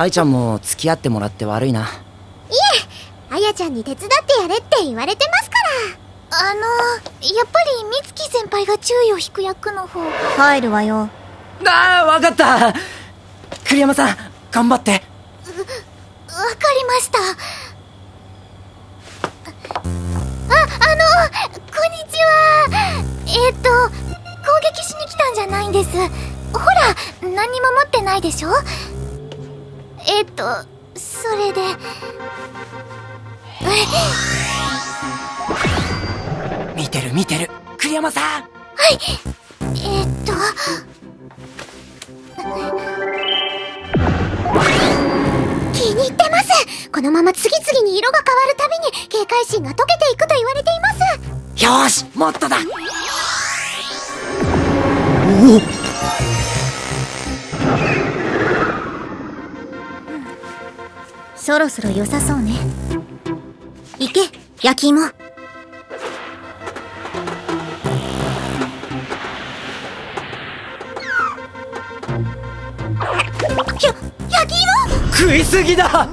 愛ちゃんも付き合ってもらって悪いな。いえあやちゃんに手伝ってやれって言われてますから。あのやっぱり美月先輩が注意を引く役の方入るわよ。ああ分かった。栗山さん頑張って。わかりました。ああのこんにちは。えっ、と攻撃しに来たんじゃないんです。ほら何にも持ってないでしょ？えっ、とそれで。見てる見てる。栗山さん。はい。えっ、と。気に入ってます。このまま次々に色が変わるたびに警戒心が解けていくと言われています。よーしもっとだそろそろ良さそうね。行け焼き芋。食いすぎだ。